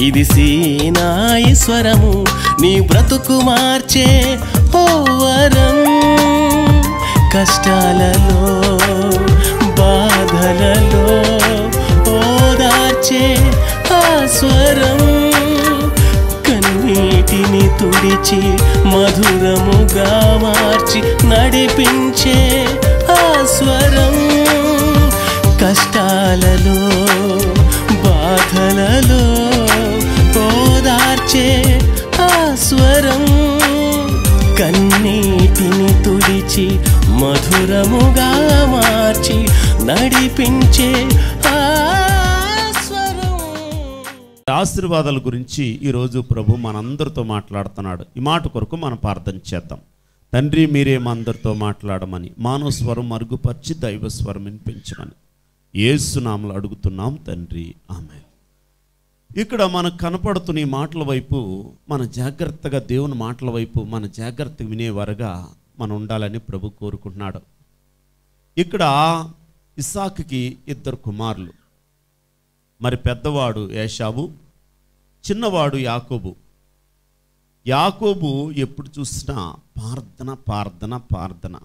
ఇది సీనాయి స్వరము నీ బ్రతుకు మార్చే ఓ కష్టాలలో బాధలలో ఓదార్చే ఆ స్వరం. కన్నీటిని తుడిచి మధురముగా మార్చి నడిపించే ఆ స్వరం. కష్టాలలో బాధలలో ఓదార్చే ఆ స్వరం కన్నీటిని తుడిచి మధురముగా మార్చి నడిపించే ఆ స్వరం. ఆశీర్వాదాల గురించి ఈరోజు ప్రభు మనందరితో మాట్లాడుతున్నాడు. ఈ మాట కొరకు మనం ప్రార్థన చేద్దాం. తండ్రి మీరే మా అందరితో మాట్లాడమని మానవ స్వరం మరుగుపరిచి దైవ స్వరం వినిపించమని. ఏసునామలు అడుగుతున్నాం తండ్రి. ఆమె ఇక్కడ మనకు కనపడుతున్న ఈ మాటల వైపు మన జాగ్రత్తగా దేవుని మాటల వైపు మన జాగ్రత్త వినేవారుగా మనం ఉండాలని ప్రభు కోరుకుంటున్నాడు. ఇక్కడ ఇసాక్కి ఇద్దరు కుమారులు. మరి పెద్దవాడు ఏషావు చిన్నవాడు యాకోబు. యాకోబు ఎప్పుడు చూసినా ప్రార్థన ప్రార్థన ప్రార్థన.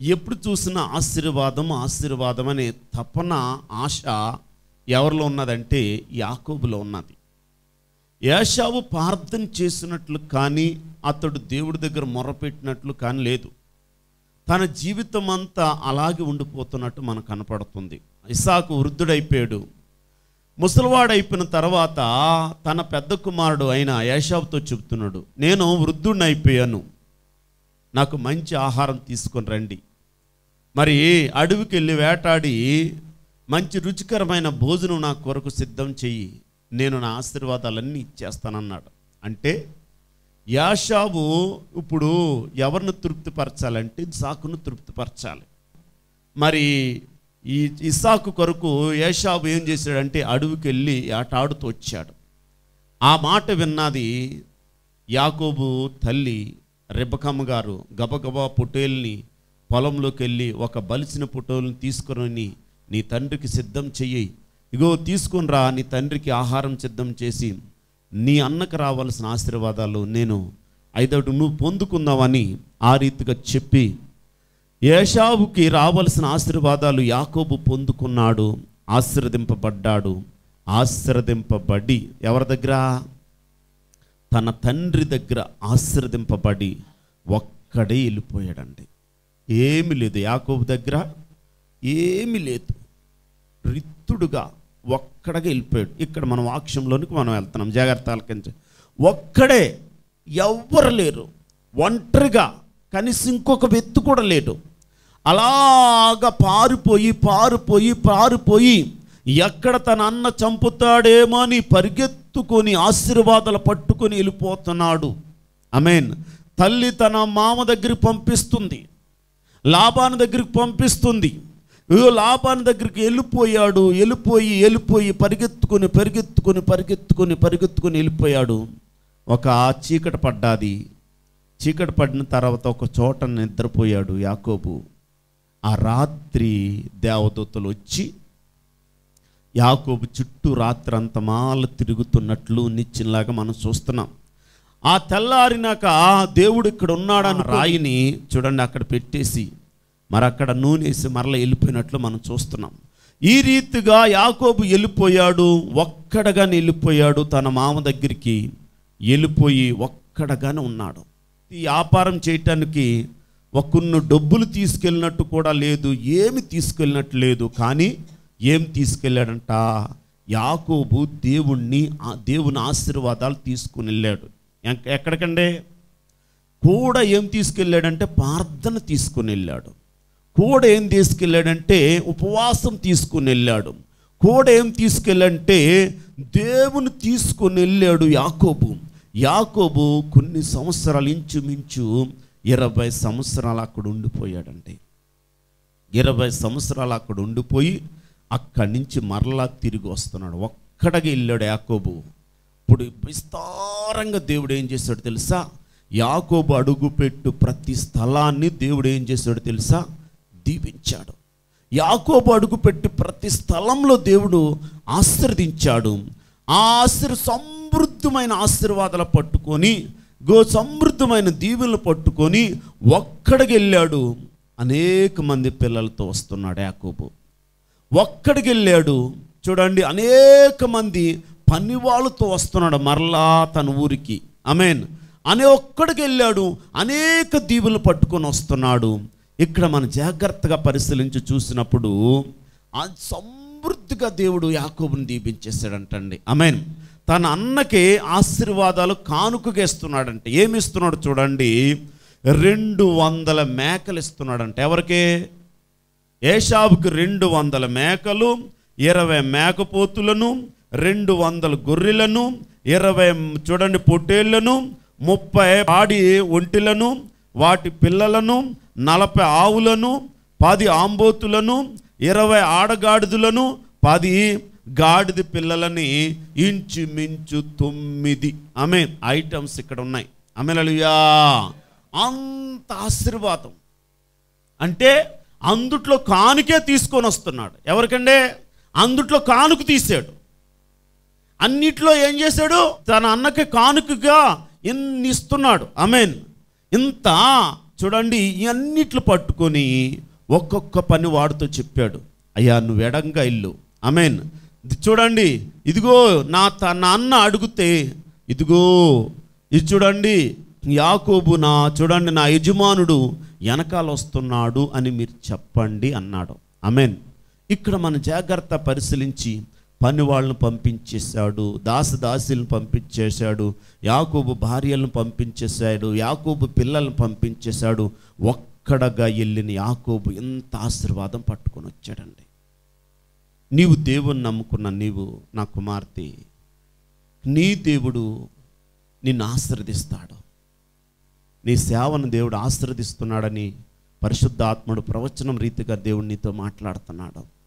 ఎప్పుడు చూసినా ఆశీర్వాదం ఆశీర్వాదం అనే తపన ఆశ ఎవరిలో ఉన్నదంటే యాకోబులో ఉన్నది. ఏషావు ప్రార్థన చేసినట్లు కానీ అతడు దేవుడి దగ్గర మొరపెట్టినట్లు కానీ లేదు. తన జీవితం అంతా అలాగే ఉండిపోతున్నట్టు మనకు కనపడుతుంది. ఇసాకు వృద్ధుడైపోయాడు. ముసలివాడైపోయిన తర్వాత తన పెద్ద కుమారుడు అయిన యేషావుతో చెబుతున్నాడు నేను వృద్ధుడిని అయిపోయాను నాకు మంచి ఆహారం తీసుకొని రండి. మరి అడవికి వెళ్ళి వేటాడి మంచి రుచికరమైన భోజనం నా కొరకు సిద్ధం చెయ్యి. నేను నా ఆశీర్వాదాలన్నీ ఇచ్చేస్తానన్నాడు. అంటే యాషాబు ఇప్పుడు ఎవరిని తృప్తిపరచాలంటే ఇసాకును తృప్తిపరచాలి. మరి ఈ ఇసాకు కొరకు ఏషాబు ఏం చేశాడంటే అడవికి వెళ్ళి ఆటాడుతూ వచ్చాడు. ఆ మాట విన్నది యాకోబు తల్లి రెబకమ్మ గారు గబగబా పొటేల్ని పొలంలోకి వెళ్ళి ఒక బలిసిన పొటోల్ని తీసుకుని నీ తండ్రికి సిద్ధం చెయ్యి. ఇగో తీసుకునిరా నీ తండ్రికి ఆహారం సిద్ధం చేసి. నీ అన్నకు రావాల్సిన ఆశీర్వాదాలు నేను ఐదోటి నువ్వు పొందుకుందామని ఆ రీతిగా చెప్పి ఏషావుకి రావలసిన ఆశీర్వాదాలు యాకోబు పొందుకున్నాడు. ఆశీర్వదింపబడ్డాడు. ఆశీర్వదింపబడి ఎవరి దగ్గర? తన తండ్రి దగ్గర ఆశీర్వదింపబడి ఒక్కడే వెళ్ళిపోయాడండి. ఏమి లేదు యాకోబు దగ్గర ఏమి లేదు. రిత్తుడుగా ఒక్కడగా వెళ్ళిపోయాడు. ఇక్కడ మనం ఆక్షంలోనికి మనం వెళ్తున్నాం. జాగ్రత్త ఆలకించి ఒక్కడే ఎవ్వరు లేరు. ఒంటరిగా కనీసం ఇంకొక వ్యక్తి కూడా లేడు. అలాగా పారిపోయి పారిపోయి పారిపోయి ఎక్కడ తన అన్న చంపుతాడేమో అని పరిగెత్తుకొని ఆశీర్వాదాలు పట్టుకొని వెళ్ళిపోతున్నాడు. అమేన్ తల్లి తన మామ దగ్గరికి పంపిస్తుంది. లాభాన్ని దగ్గరికి పంపిస్తుంది. లాభాన్ని దగ్గరికి వెళ్ళిపోయాడు వెళ్ళిపోయి వెళ్ళిపోయి పరిగెత్తుకొని పరిగెత్తుకొని పరిగెత్తుకొని పరిగెత్తుకొని వెళ్ళిపోయాడు. ఒక చీకటి పడ్డాది. చీకటి పడిన తర్వాత ఒక చోట నిద్రపోయాడు యాకోబు. ఆ రాత్రి దేవదూతలు వచ్చి యాకోబు చుట్టూ రాత్రి అంత మాల తిరుగుతున్నట్లు నిచ్చినలాగా మనం చూస్తున్నాం. ఆ తెల్లారినాక దేవుడు ఇక్కడ ఉన్నాడని రాయిని చూడండి అక్కడ పెట్టేసి మరి అక్కడ నూనెసి మరల వెళ్ళిపోయినట్లు మనం చూస్తున్నాం. ఈ రీతిగా యాకోబు వెళ్ళిపోయాడు ఒక్కడగానే వెళ్ళిపోయాడు తన మామ దగ్గరికి వెళ్ళిపోయి ఒక్కడగానే ఉన్నాడు. ఈ వ్యాపారం చేయటానికి ఒక్కను డబ్బులు తీసుకెళ్ళినట్టు కూడా లేదు ఏమి తీసుకెళ్ళినట్టు లేదు కానీ ఏం తీసుకెళ్ళాడంట? యాకోబు దేవుణ్ణి ఆ దేవుని ఆశీర్వాదాలు తీసుకుని వెళ్ళాడు. ఎక్కడికండే? ఎక్కడికంటే కూడా ఏం తీసుకెళ్ళాడంటే ప్రార్థన తీసుకుని వెళ్ళాడు. కూడా ఏం తీసుకెళ్ళాడంటే ఉపవాసం తీసుకుని వెళ్ళాడు. కూడా ఏం తీసుకెళ్ళంటే దేవుని తీసుకుని వెళ్ళాడు యాకోబు. యాకోబు కొన్ని సంవత్సరాలు ఇంచుమించు ఇరవై సంవత్సరాలు అక్కడ ఉండిపోయాడండి ఇరవై సంవత్సరాలు అక్కడ ఉండిపోయి అక్కడి నుంచి మరలా తిరిగి వస్తున్నాడు. ఒక్కడికి వెళ్ళాడు యాకోబు. ఇప్పుడు విస్తారంగా దేవుడు ఏం చేశాడు తెలుసా? యాకోబు అడుగుపెట్టు ప్రతి స్థలాన్ని దేవుడు ఏం చేశాడు తెలుసా? దీవించాడు. యాకోబు అడుగుపెట్టి ప్రతి స్థలంలో దేవుడు ఆశీర్వదించాడు. ఆ ఆశీర్ సమృద్ధమైన ఆశీర్వాదాలు పట్టుకొని గో సమృద్ధమైన దీవులు పట్టుకొని ఒక్కడికి వెళ్ళాడు. అనేక మంది పిల్లలతో వస్తున్నాడు యాకోబు. ఒక్కడికి వెళ్ళాడు. చూడండి అనేక మంది పనివాళ్ళతో వస్తున్నాడు మరలా తన ఊరికి. అమేన్ అనే ఒక్కడికి వెళ్ళాడు. అనేక దీవులు పట్టుకొని వస్తున్నాడు. ఇక్కడ మనం జాగ్రత్తగా పరిశీలించి చూసినప్పుడు ఆ సమృద్ధిగా దేవుడు యాకోబుని దీపించేశాడంటండి అమెన్ తన అన్నకి ఆశీర్వాదాలు కానుకగా ఇస్తున్నాడంటే ఏమి ఇస్తున్నాడు చూడండి. రెండు వందల మేకలు ఇస్తున్నాడంట. ఎవరికి? ఏషాబుకి రెండు వందల మేకలు ఇరవై మేకపోతులను రెండు వందల గొర్రెలను ఇరవై చూడండి పొట్టేళ్ళను ముప్పై పాడి ఒంటిలను వాటి పిల్లలను నలభై ఆవులను పది ఆంబోతులను ఇరవై ఆడగాడిదులను పది గాడిద పిల్లలని ఇంచుమించు తొమ్మిది. ఆమె ఐటమ్స్ ఇక్కడ ఉన్నాయి. అమెలలుయా అంత ఆశీర్వాదం. అంటే అందుట్లో కానుకే తీసుకొని వస్తున్నాడు. ఎవరికంటే అందుట్లో కానుక తీసాడు అన్నిట్లో ఏం చేశాడు? తన అన్నకి కానుకగా ఇన్ని ఇస్తున్నాడు. అమెన్ ఇంత చూడండి ఇవన్నిట్లు పట్టుకొని ఒక్కొక్క పని వాడుతూ చెప్పాడు. అయ్యా నువ్వు ఎడంగా ఇల్లు. అమెన్ చూడండి ఇదిగో నా త- నాన్న అడిగితే ఇదిగో ఇది చూడండి యాకోబు నా చూడండి నా యజమానుడు వెనకాల వస్తున్నాడు అని మీరు చెప్పండి అన్నాడు. అమెన్ ఇక్కడ మన జాగ్రత్త పరిశీలించి పని వాళ్ళను పంపించేశాడు దాసదాసులను పంపించేశాడు యాకోబు భార్యలను పంపించేశాడు యాకోబు పిల్లలను పంపించేశాడు. ఒక్కడగా వెళ్ళిన యాకోబు ఎంత ఆశీర్వాదం పట్టుకొని వచ్చాడండి. నీవు దేవుని నమ్ముకున్న నీవు నా కుమార్తె. నీ దేవుడు నిన్ను ఆశీర్దిస్తాడు నీ సేవను దేవుడు ఆశీర్దిస్తున్నాడని పరిశుద్ధాత్ముడు ప్రవచనం రీతిగా దేవుడు నీతో మాట్లాడుతున్నాడు.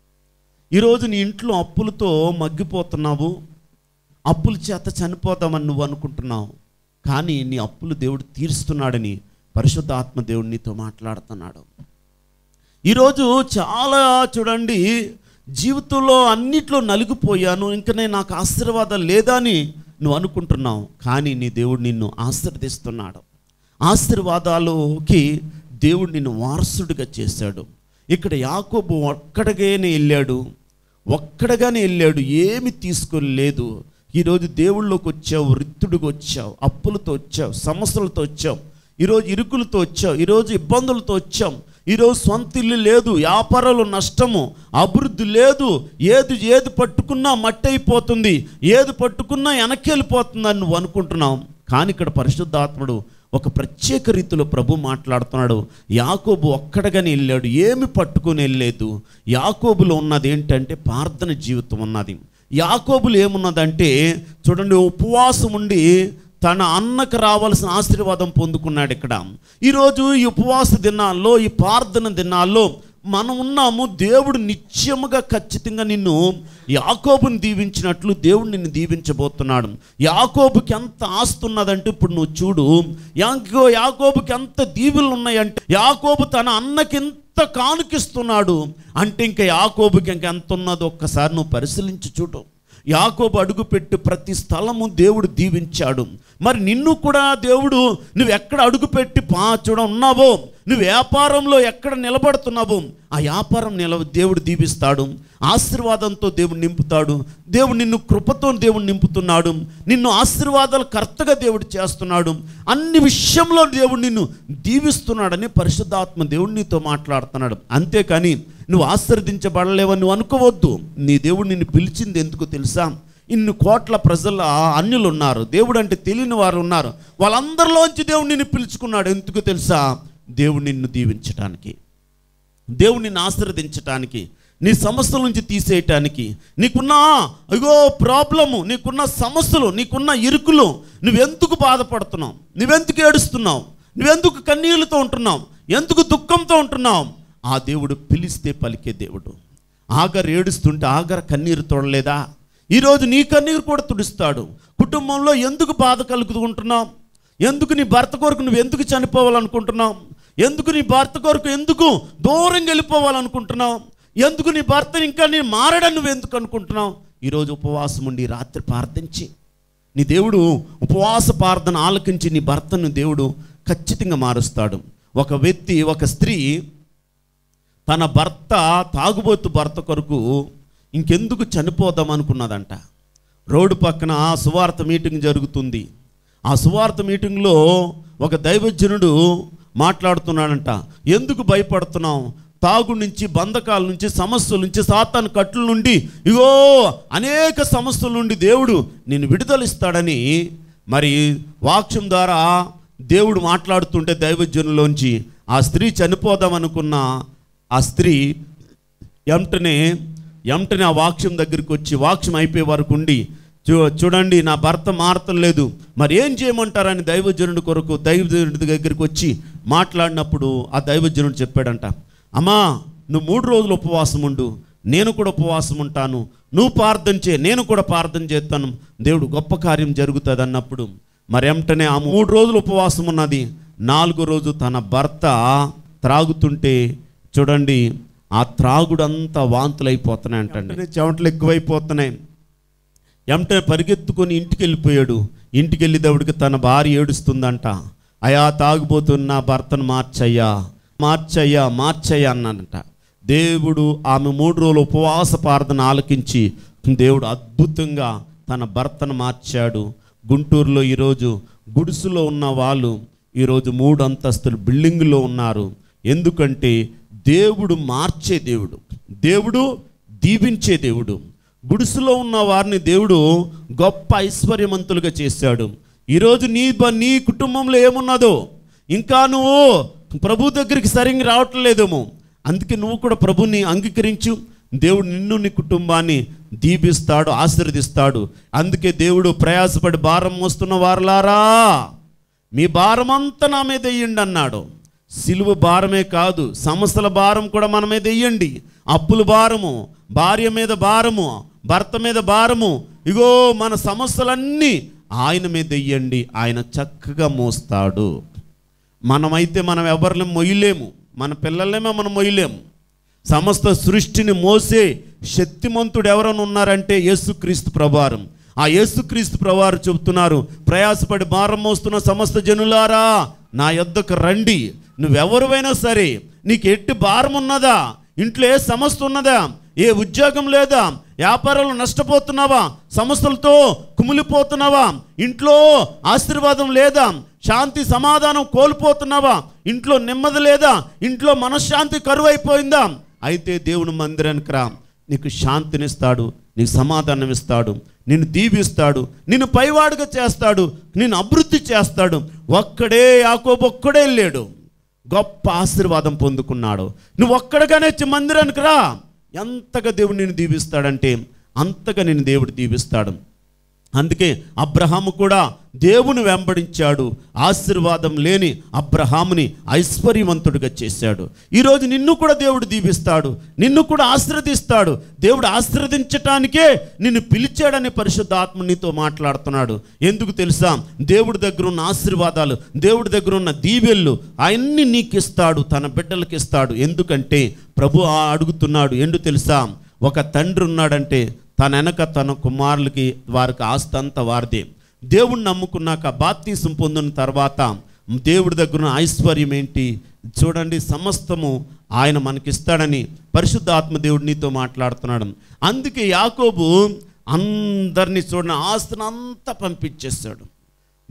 ఈరోజు నీ ఇంట్లో అప్పులతో మగ్గిపోతున్నావు. అప్పుల చేత చనిపోతామని నువ్వు అనుకుంటున్నావు. కానీ నీ అప్పులు దేవుడు తీరుస్తున్నాడని పరిశుద్ధాత్మ దేవుడు నీతో మాట్లాడుతున్నాడు. ఈరోజు చాలా చూడండి జీవితంలో అన్నిట్లో నలిగిపోయాను ఇంకా నేను నాకు ఆశీర్వాదం లేదా అని నువ్వు అనుకుంటున్నావు. కానీ నీ దేవుడు నిన్ను ఆశీర్వదిస్తున్నాడు. ఆశీర్వాదాలకి దేవుడు నిన్ను వారసుడిగా చేశాడు. ఇక్కడ యాకోబు ఒక్కడిగానే వెళ్ళాడు. ఒక్కడగానే వెళ్ళాడు ఏమి తీసుకోలేదు ఈరోజు దేవుళ్ళలోకి వచ్చావు వృత్తుడికి వచ్చావు అప్పులతో వచ్చావు సమస్యలతో వచ్చావు ఈరోజు ఇరుకులతో వచ్చావు ఈరోజు ఇబ్బందులతో వచ్చాం ఈరోజు సొంత ఇల్లు లేదు వ్యాపారాలు నష్టము అభివృద్ధి లేదు ఏది ఏది పట్టుకున్నా మట్టి అయిపోతుంది ఏది పట్టుకున్నా వెనక్కి వెళ్ళిపోతుందని నువ్వు అనుకుంటున్నావు. కానీ ఇక్కడ పరిశుద్ధాత్ముడు ఒక ప్రత్యేక రీతిలో ప్రభు మాట్లాడుతున్నాడు యాకోబు ఒక్కడగానే వెళ్ళాడు ఏమి పట్టుకొని వెళ్ళలేదు. యాకోబులో ఉన్నది ఏంటంటే ప్రార్థన జీవితం ఉన్నది. యాకోబులు ఏమున్నదంటే చూడండి ఉపవాసం ఉండి తన అన్నకు రావాల్సిన ఆశీర్వాదం పొందుకున్నాడు ఇక్కడ. ఈరోజు ఈ ఉపవాస దినాల్లో ఈ ప్రార్థన దినాల్లో మనం ఉన్నాము దేవుడు నిత్యముగా ఖచ్చితంగా నిన్ను యాకోబుని దీవించినట్లు దేవుడు నిన్ను దీవించబోతున్నాడు. యాకోబుకి ఎంత ఆస్తి ఉన్నదంటే ఇప్పుడు నువ్వు చూడు. యాకో యాకోబుకి ఎంత దీవులు ఉన్నాయంటే యాకోబు తన అన్నకి ఎంత కానుకిస్తున్నాడు. అంటే ఇంకా యాకోబుకి ఇంకా ఎంత ఉన్నదో ఒక్కసారి నువ్వు పరిశీలించి చూడు. యాకోబు అడుగుపెట్టి ప్రతి స్థలము దేవుడు దీవించాడు. మరి నిన్ను కూడా దేవుడు నువ్వు ఎక్కడ అడుగుపెట్టి పా చూడ ఉన్నావో? నువ్వు వ్యాపారంలో ఎక్కడ నిలబడుతున్నావో? ఆ వ్యాపారం నిలవ దేవుడు దీవిస్తాడు. ఆశీర్వాదంతో దేవుడు నింపుతాడు. దేవుడు నిన్ను కృపతో దేవుడు నింపుతున్నాడు. నిన్ను ఆశీర్వాదాలు కర్తగా దేవుడు చేస్తున్నాడు. అన్ని విషయంలో దేవుడు నిన్ను దీవిస్తున్నాడని పరిశుద్ధాత్మ దేవుడు నీతో మాట్లాడుతున్నాడు. అంతేకాని నువ్వు ఆశీర్వదించబడలేవని నువ్వు అనుకోవద్దు. నీ దేవుడు నిన్ను పిలిచింది ఎందుకు తెలుసా? ఇన్ని కోట్ల ప్రజల అన్యులు ఉన్నారు దేవుడు అంటే తెలియని వారు ఉన్నారు. వాళ్ళందరిలోంచి దేవుడు నిన్ను పిలుచుకున్నాడు. ఎందుకు తెలుసా? దేవుడు నిన్ను దీవించటానికి దేవుడు నిన్ను ఆశీర్వదించటానికి నీ సమస్యల నుంచి తీసేయటానికి నీకున్న అయ్యో ప్రాబ్లము నీకున్న సమస్యలు నీకున్న ఇరుకులు నువ్వెందుకు బాధపడుతున్నావు? నువ్వెందుకు ఏడుస్తున్నావు? నువ్వెందుకు కన్నీళ్ళతో ఉంటున్నావు? ఎందుకు దుఃఖంతో ఉంటున్నావు? ఆ దేవుడు పిలిస్తే పలికే దేవుడు. ఆగర్ ఏడుస్తుంటే ఆగర్ కన్నీరు తోడలేదా? ఈరోజు నీ కన్నీరు కూడా తుడుస్తాడు. కుటుంబంలో ఎందుకు బాధ కలుగుతుంటున్నావు? ఎందుకు నీ భర్త కొరకు నువ్వు ఎందుకు చనిపోవాలనుకుంటున్నావు? ఎందుకు నీ భర్త కొరకు ఎందుకు దూరం వెళ్ళిపోవాలనుకుంటున్నావు? ఎందుకు నీ భర్త ఇంకా నేను మారడని నువ్వు ఎందుకు అనుకుంటున్నావు? ఈరోజు ఉపవాసం ఉండి రాత్రి ప్రార్థించి. నీ దేవుడు ఉపవాస ప్రార్థన ఆలకించి నీ భర్తను దేవుడు ఖచ్చితంగా మారుస్తాడు. ఒక వ్యక్తి ఒక స్త్రీ తన భర్త తాగుబోతు భర్త కొరకు ఇంకెందుకు చనిపోదాం అనుకున్నదంట. రోడ్డు పక్కన సువార్త మీటింగ్ జరుగుతుంది. ఆ సువార్త మీటింగ్లో ఒక దైవజనుడు మాట్లాడుతున్నాడంట. ఎందుకు భయపడుతున్నావు? తాగు నుంచి బంధకాల నుంచి సమస్యల నుంచి సాతాను కట్టుల నుండి ఇగో అనేక సమస్యల నుండి దేవుడు నేను విడుదలిస్తాడని మరి వాక్యం ద్వారా దేవుడు మాట్లాడుతుంటే దైవజనులోంచి ఆ స్త్రీ చనిపోదాం అనుకున్న ఆ స్త్రీ ఎంటనే ఎంటనే ఆ వాక్యం దగ్గరికి వచ్చి వాక్యం అయిపోయే వరకు ఉండి చూ చూడండి నా భర్త మారతం లేదు. మరి ఏం చేయమంటారని దైవజనుడి కొరకు దైవజనుడి దగ్గరికి వచ్చి మాట్లాడినప్పుడు ఆ దైవజనుడు చెప్పాడంట అమ్మా నువ్వు మూడు రోజులు ఉపవాసం ఉండు నేను కూడా ఉపవాసం ఉంటాను. నువ్వు ప్రార్థన చే నేను కూడా ప్రార్థన చేస్తాను. దేవుడు గొప్ప కార్యం జరుగుతుంది అన్నప్పుడు మరి వెంటనే ఆ మూడు రోజులు ఉపవాసం ఉన్నది. నాలుగో రోజు తన భర్త త్రాగుతుంటే చూడండి ఆ త్రాగుడంతా వాంతులు అయిపోతున్నాయి అంటే చెమటలు ఎక్కువైపోతున్నాయి. ఎంటే పరిగెత్తుకొని ఇంటికి వెళ్ళిపోయాడు ఇంటికి వెళ్ళేటప్పటికి తన భార్య ఏడుస్తుందంట. అయా తాగుబోతున్న భర్తను మార్చయ్యా మార్చయ్యా మార్చయ్యా అన్నానంట దేవుడు ఆమె మూడు రోజులు ఉపవాస ప్రార్థన ఆలకించి దేవుడు అద్భుతంగా తన భర్తను మార్చాడు. గుంటూరులో ఈరోజు గుడిసులో ఉన్న వాళ్ళు ఈరోజు మూడు అంతస్తులు బిల్డింగులో ఉన్నారు. ఎందుకంటే దేవుడు మార్చే దేవుడు దేవుడు దీవించే దేవుడు. గుడుసులో ఉన్న వారిని దేవుడు గొప్ప ఐశ్వర్యవంతులుగా చేశాడు. ఈరోజు నీ నీ కుటుంబంలో ఏమున్నదో ఇంకా నువ్వు ప్రభు దగ్గరికి సరిగ్గా రావట్లేదేమో. అందుకే నువ్వు కూడా ప్రభుని అంగీకరించు. దేవుడు నిన్ను నీ కుటుంబాన్ని దీపిస్తాడు ఆశీర్వదిస్తాడు. అందుకే దేవుడు ప్రయాసపడి భారం మోస్తున్న వారులారా మీ భారమంతా నా మీద వెయ్యండి అన్నాడు. సిలువ భారమే కాదు సమస్యల భారం కూడా మన మీద వెయ్యండి అప్పుల భారము భార్య మీద భారము భర్త మీద భారము ఇగో మన సమస్యలన్నీ ఆయన మీద వెయ్యండి ఆయన చక్కగా మోస్తాడు. మనమైతే మనం ఎవరిని మొయ్యలేము మన పిల్లలేమో మనం మొయ్యలేము. సమస్త సృష్టిని మోసే శక్తిమంతుడు ఎవరైనా ఉన్నారంటే యేసుక్రీస్తు ప్రభారం ఆ యేసుక్రీస్తు ప్రభారు చెబుతున్నారు ప్రయాసపడి భారం మోస్తున్న సమస్త జనులారా నా యొద్దకు రండి నువ్వెవరువైనా సరే నీకు ఎట్టి భారం ఉన్నదా ఇంట్లో ఏ సమస్య ఉన్నదా ఏ ఉద్యోగం లేదా? వ్యాపారంలో నష్టపోతున్నావా? సమస్యలతో కుమిలిపోతున్నావా? ఇంట్లో ఆశీర్వాదం లేదా? శాంతి సమాధానం కోల్పోతున్నావా? ఇంట్లో నెమ్మది లేదా? ఇంట్లో మనశ్శాంతి కరువైపోయిందా? అయితే దేవుని మందిరానికి రా. నీకు శాంతినిస్తాడు నీకు సమాధానం ఇస్తాడు నిన్ను దీవిస్తాడు నిన్ను పైవాడుగా చేస్తాడు నిన్ను అభివృద్ధి చేస్తాడు. ఒక్కడే యాకోబొక్కడే వెళ్ళాడు గొప్ప ఆశీర్వాదం పొందుకున్నాడు. నువ్వు ఒక్కడగానే వచ్చి మందిరానికి రా. ఎంతగా దేవుడు నిన్ను దీవిస్తాడంటే అంతగా నేను దేవుడు దీవిస్తాడు. అందుకే అబ్రహాము కూడా దేవుని వెంబడించాడు. ఆశీర్వాదం లేని అబ్రహాముని ఐశ్వర్యవంతుడిగా చేశాడు. ఈరోజు నిన్ను కూడా దేవుడు దీపిస్తాడు నిన్ను కూడా ఆశ్రదిస్తాడు దేవుడు ఆశ్రదించటానికే నిన్ను పిలిచాడని పరిశుద్ధాత్మ నీతో మాట్లాడుతున్నాడు. ఎందుకు తెలుసా? దేవుడి దగ్గర ఉన్న ఆశీర్వాదాలు దేవుడి దగ్గర ఉన్న దీవెళ్ళు అవన్నీ నీకు ఇస్తాడు తన బిడ్డలకు ఇస్తాడు ఎందుకంటే ప్రభు ఆ అడుగుతున్నాడు ఎందు తెలుసా? ఒక తండ్రి ఉన్నాడంటే తన వెనక తన కుమారులకి వారికి ఆస్తి అంతా వారిదే. దేవుణ్ణి నమ్ముకున్నాక బాప్తీసం పొందిన తర్వాత దేవుడి దగ్గర ఉన్న ఐశ్వర్యం ఏంటి? చూడండి సమస్తము ఆయన మనకిస్తాడని పరిశుద్ధాత్మ దేవుడినితో మాట్లాడుతున్నాడు. అందుకే యాకోబు అందరినీ చూడని ఆస్తిని అంతా పంపించేశాడు.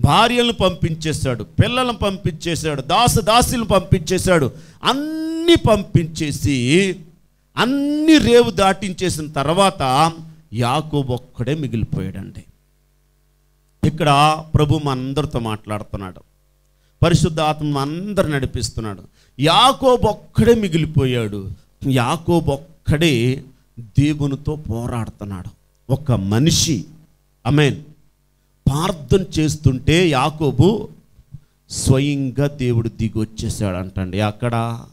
భార్యలను పంపించేశాడు పిల్లలను పంపించేశాడు దాసదాసులను పంపించేశాడు. అన్నీ పంపించేసి అన్ని రేవు దాటించేసిన తర్వాత యాకోబు ఒక్కడే మిగిలిపోయాడండి. ఇక్కడ ప్రభు మనందరితో మాట్లాడుతున్నాడు. పరిశుద్ధ ఆత్మ అందరు నడిపిస్తున్నాడు. యాకోబు ఒక్కడే మిగిలిపోయాడు. యాకోబు ఒక్కడే దేవునితో పోరాడుతున్నాడు. ఒక మనిషి అమేన్ ప్రార్థన చేస్తుంటే యాకోబు స్వయంగా దేవుడు దిగి వచ్చేసాడు అంటండి అక్కడ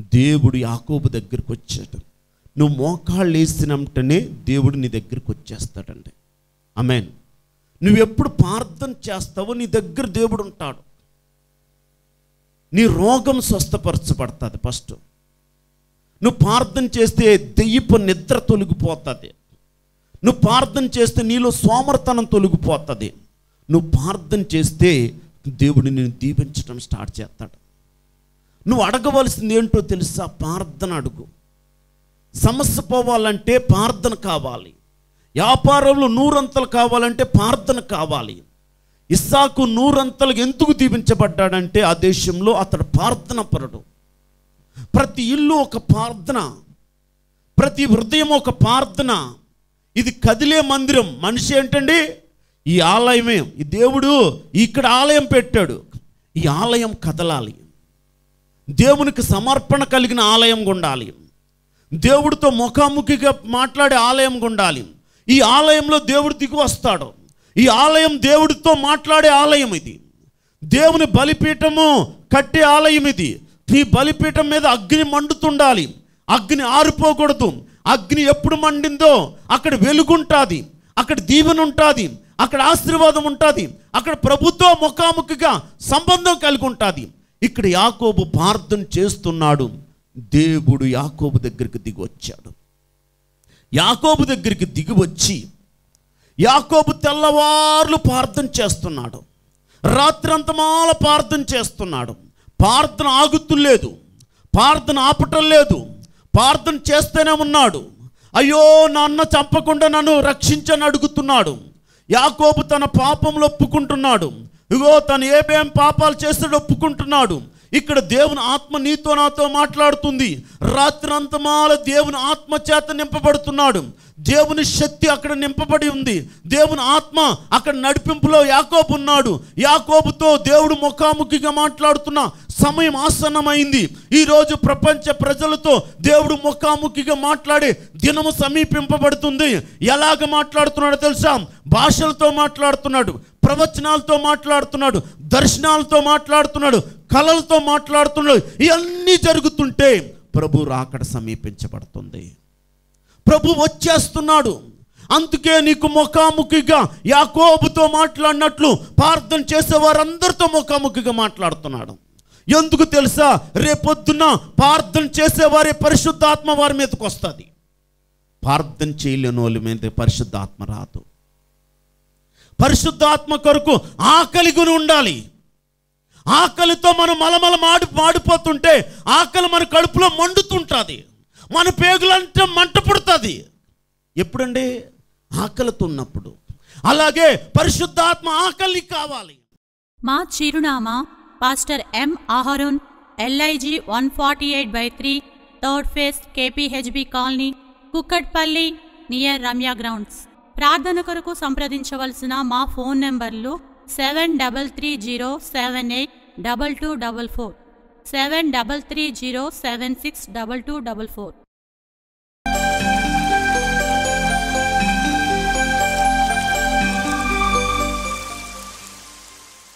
దేవుడు యాకోబు దగ్గరికి వచ్చాడు. నువ్వు మోకాళ్ళు వేసినంటనే దేవుడు నీ దగ్గరికి వచ్చేస్తాడండి. అమెన్ నువ్వు ఎప్పుడు ప్రార్థన చేస్తావో నీ దగ్గర దేవుడు ఉంటాడు. నీ రోగం స్వస్థపరచబడుతుంది ఫస్ట్. నువ్వు ప్రార్థన చేస్తే దెయ్యపు నిద్ర తొలగిపోతుంది. నువ్వు ప్రార్థన చేస్తే నీలో సోమర్తనం తొలగిపోతుంది. నువ్వు ప్రార్థన చేస్తే దేవుడు నేను దీవించడం స్టార్ట్ చేస్తాడు. నువ్వు అడగవలసింది ఏంటో తెలుసా? ప్రార్థన అడుగు. సమస్య పోవాలంటే ప్రార్థన కావాలి. వ్యాపారంలో నూరంతలు కావాలంటే ప్రార్థన కావాలి. ఇస్సాకు నూరంతలు ఎందుకు దీపించబడ్డాడంటే ఆ దేశంలో అతడు ప్రార్థన పరుడు. ప్రతి ఇల్లు ఒక ప్రార్థన. ప్రతి హృదయం ఒక ప్రార్థన. ఇది కదిలే మందిరం. మనిషి ఏంటండి? ఈ ఆలయమే. ఈ దేవుడు ఇక్కడ ఆలయం పెట్టాడు. ఈ ఆలయం కదలాలి. దేవునికి సమర్పణ కలిగిన ఆలయం ఉండాలి. దేవుడితో ముఖాముఖిగా మాట్లాడే ఆలయం ఉండాలి. ఈ ఆలయంలో దేవుడు దిగి వస్తాడు ఈ ఆలయం దేవుడితో మాట్లాడే ఆలయం ఇది. దేవుని బలిపీఠము కట్టే ఆలయం ఇది. ఈ బలిపీఠం మీద అగ్ని మండుతుండాలి. అగ్ని ఆరిపోకూడదు. అగ్ని ఎప్పుడు మండిందో అక్కడ వెలుగుంటుంది. అక్కడ దీవెన ఉంటుంది అక్కడ ఆశీర్వాదం ఉంటుంది. అక్కడ ప్రభుత్వ ముఖాముఖిగా సంబంధం కలిగి ఉంటుంది. ఇక్కడ యాకోబు ప్రార్థన చేస్తున్నాడు. దేవుడు యాకోబు దగ్గరికి దిగి వచ్చాడు. యాకోబు దగ్గరికి దిగి వచ్చి యాకోబు తెల్లవార్లు ప్రార్థన చేస్తున్నాడు. రాత్రంతమాల ప్రార్థన చేస్తున్నాడు. ప్రార్థన ఆగుతులేదు ప్రార్థన ఆపటం లేదు. ప్రార్థన చేస్తూనే ఉన్నాడు. అయ్యో నాన్న చంపకుండా నన్ను రక్షించని అడుగుతున్నాడు. యాకోబు తన పాపంలో ఒప్పుకుంటున్నాడు. ఇగో తను ఏమేం పాపాలు చేస్తాడో ఒప్పుకుంటున్నాడు. ఇక్కడ దేవుని ఆత్మ నీతో నాతో మాట్లాడుతుంది. రాత్రంతమాల దేవుని ఆత్మ చేత నింపబడుతున్నాడు. దేవుని శక్తి అక్కడ నింపబడి ఉంది. దేవుని ఆత్మ అక్కడ నడిపింపులో యాకోబు ఉన్నాడు. యాకోబుతో దేవుడు ముఖాముఖిగా మాట్లాడుతున్న సమయం ఆసన్నమైంది. ఈరోజు ప్రపంచ ప్రజలతో దేవుడు ముఖాముఖిగా మాట్లాడే దినము సమీపింపబడుతుంది. ఎలాగ మాట్లాడుతున్నాడో తెలుసా? భాషలతో మాట్లాడుతున్నాడు. ప్రవచనాలతో మాట్లాడుతున్నాడు. దర్శనాలతో మాట్లాడుతున్నాడు. కళలతో మాట్లాడుతున్నాడు ఇవన్నీ జరుగుతుంటే ప్రభు రాకడ సమీపించబడుతుంది. ప్రభు వచ్చేస్తున్నాడు. అందుకే నీకు ముఖాముఖిగా యాకోబుతో మాట్లాడినట్లు ప్రార్థన చేసే వారందరితో ముఖాముఖిగా మాట్లాడుతున్నాడు. ఎందుకు తెలుసా? రేపొద్దున ప్రార్థన చేసేవారి పరిశుద్ధాత్మ వారి మీదకి వస్తుంది. ప్రార్థన చేయలేని వాళ్ళ మీద పరిశుద్ధాత్మ రాదు. పరిశుద్ధాత్మ కొరకు ఆకలిగుని ఉండాలి. ఆకలితో మనం మలమల మాడి మాడిపోతుంటే ఆకలి మన కడుపులో మండుతుంటుంది. మన పేగులంటే మంట పుడుతుంది. ఎప్పుడండి? ఆకలితో ఉన్నప్పుడు అలాగే పరిశుద్ధాత్మ ఆకలి కావాలి. మా చిరునామా pastor M Aharon LIG one forty eight by three third phase KPHB colony Kukatpally near Ramya grounds. ప్రార్థన కొరకు సంప్రదించవలసిన మా ఫోన్ నెంబర్లు seven double three zero seven eight double two double four. seven double three zero seven six double two double four.